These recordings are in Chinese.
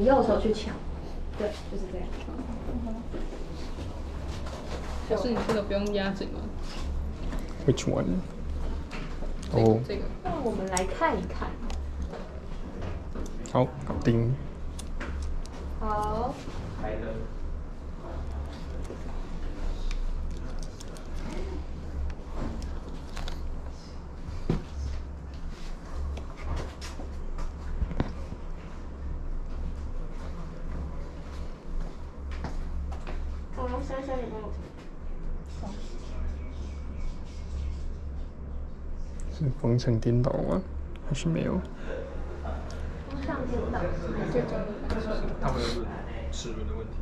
你右手去抢，对，就是这样。可是你这个不用压紧吗？Which one？这个哦，这个那我们来看一看。好，搞定。好，我用珊珊，你帮我。是风尘颠倒吗？还是没有？风向颠倒。它会有轮齿轮的问题。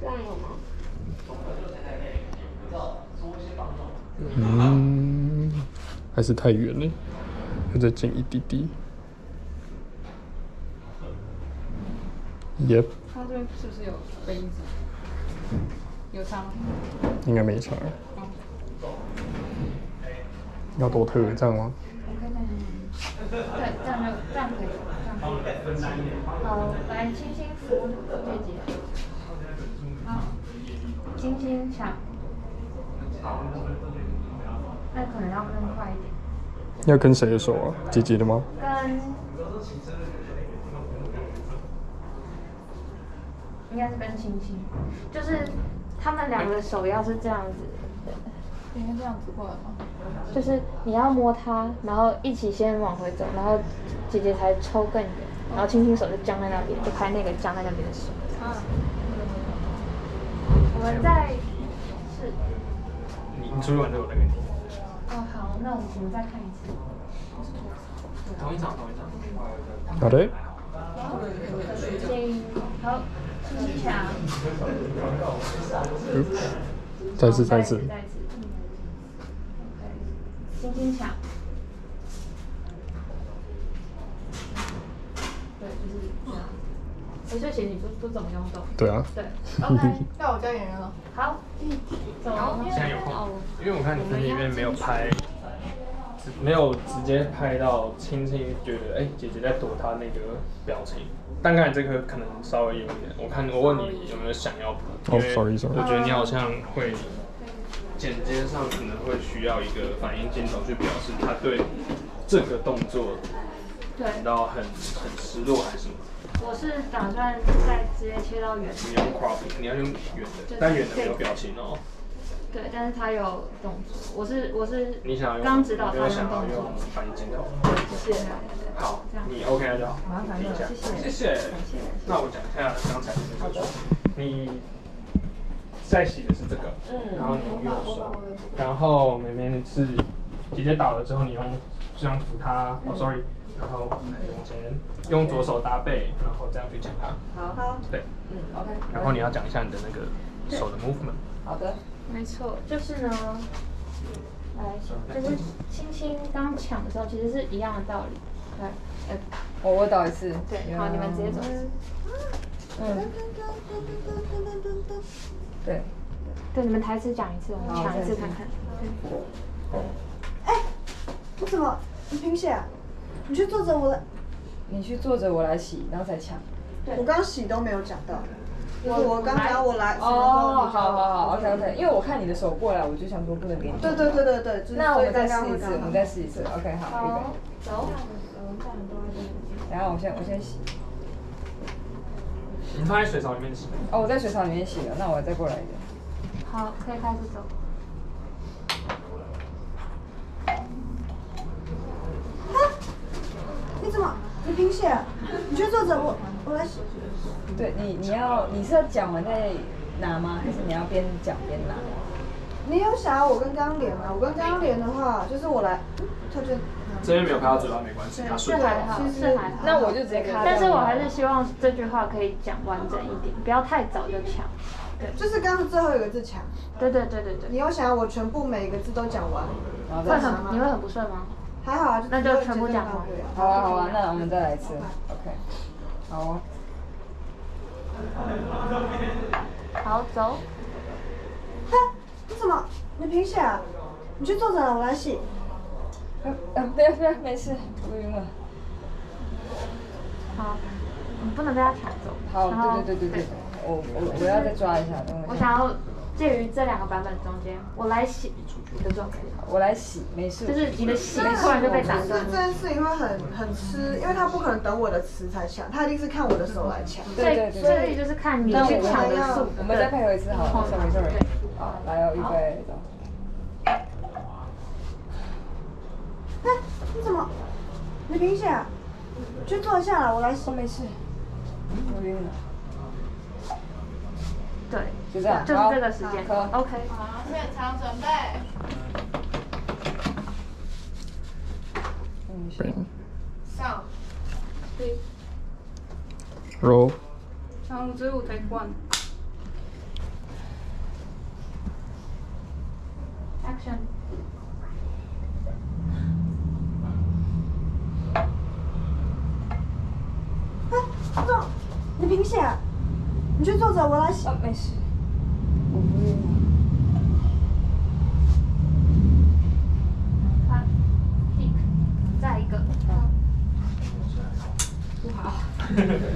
这样有吗？嗯，还是太远了，要再近一滴滴。Yep，它这边是不是有杯子？有差吗？应该没差。要多特这样吗？对，这样就这样可以，这样可以。好，来轻轻扶姐姐。好，轻轻抢。那可能要更快一点，要跟谁的手啊？姐姐的吗？跟应该是跟青青，就是他们两个手要是这样子，应该这样子过来吗？就是你要摸它，然后一起先往回走，然后姐姐才抽更远，然后轻轻手就僵在那边，就拍那个僵在那边的手。啊，我们在是。你你处理完就有那个题。哦，好，那我们再看一次。同一场，同一场。好的。请好，轻抢。再次，再次。再次，再次。轻轻抢。对，就是这样。哎，这鞋你不不怎么用动。对啊。对，OK，要我教演员了。好，走了。现在有空，因为我看你这里面没有拍，没有直接拍到青青觉得哎、姐姐在躲他那个表情。但刚才这个可能稍微有一点，我看我问你有没有想要补？哦，sorry，sorry 我觉得你好像会剪接上可能会需要一个反应镜头去表示他对这个动作对，感到很很失落还是什么？我是打算再直接切到远你用 cropping，你要用远的，但远的没有表情哦。对，但是他有动作，我是我是你想要用？刚指导他没有想要用动作，反应镜头。谢谢。好这样，你 OK 了就好。麻烦了谢谢谢谢。那我讲一下刚才的那个，你在洗的是这个，然后你用右手，然后妹妹是姐姐倒了之后，你用这样扶她，哦 sorry，然后往前用左手搭背，然后这样去抢她。好，好，对，嗯，OK。然后你要讲一下你的那个手的 movement。好的，没错，就是呢，来，就是青青刚抢的时候，其实是一样的道理。来，呃，我我倒一次。对，好，你们直接走。嗯，对，对，你们台词讲一次，我们抢一次看看。哎你怎么？你贫血啊？你去坐着我来。你去坐着，我来洗，然后再抢。我刚洗都没有讲到。就是我刚刚我来。哦，好好好，OK OK，因为我看你的手过来，我就想说不能给你。对对对对对，那我们再试一次，我们再试一次，OK，好，预备。走。然后我先我先洗。你放在水槽里面洗。哦，我在水槽里面洗了，那我再过来一点。好，可以开始走。你怎么？你贫血啊？你去坐着，我我来洗。对你，你要你是要讲完再拿吗？还是你要边讲边拿？你有想要我跟刚刚连吗？我跟刚刚连的话，就是我来，嗯他就。这边没有开到嘴巴没关系，它是顺还好，其实是还好。那我就直接卡掉但是我还是希望这句话可以讲完整一点，不要太早就抢。就是刚刚最后一个字抢。对对对对对。你有想要我全部每个字都讲完？会很你会很不顺吗？还好啊，那就全部讲完好啊好啊，那我们再来一次，OK。好啊。好，走。哈，你怎么？你贫血啊？你去坐着，我来洗。呃呃，不要不要，没事，不晕了。好，你不能被他抢走。好，然后对对对对对，我我我要再抓一下，等我一下。我想要介于这两个版本中间，我来洗的状态，我来洗，没事。就是你的洗突然就被打是断。这件事情会很很吃，因为他不可能等我的词才抢，他一定是看我的手来抢。所以对对对所以就是看你去抢的速度。我们再配合一次好了，sorry sorry。好，来哦，预备走。哎，你怎么？你停下，去坐下了，我来洗。哦，没事。我晕了。对，就这样，就是这个时间。可 OK。好，现场准备。嗯，行。上。roll 长之舞 take one。Action。哎，你怎么？你停下，你去坐着，我来洗。哦，没事。我不晕了。好，pick，再一个。不好。